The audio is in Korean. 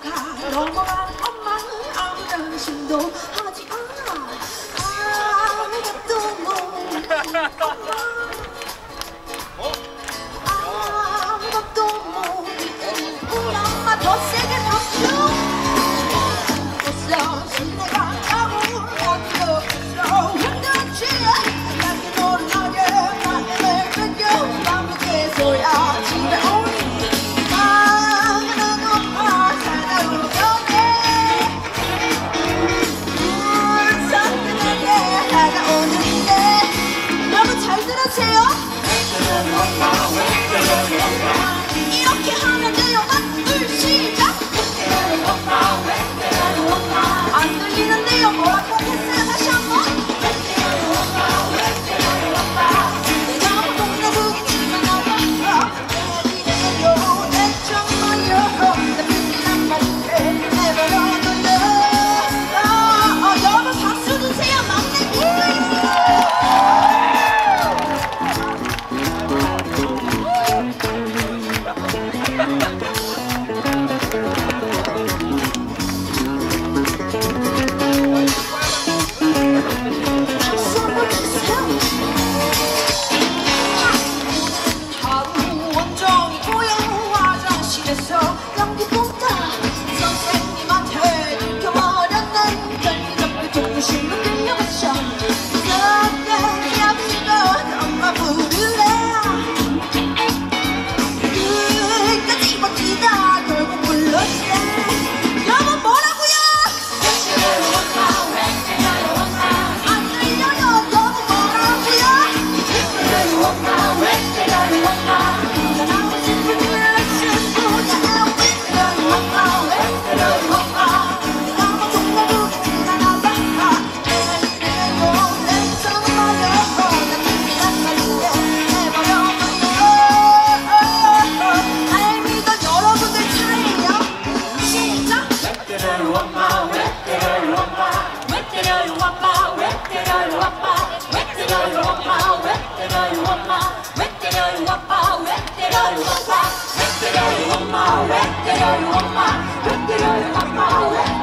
가로만 엄마 안당심도 하지 않아 아무것도 모르는 엄마 아무것도 모르는 우리 엄마 더 세. my way. Wet it on your my wet it on your my wet it on your mama,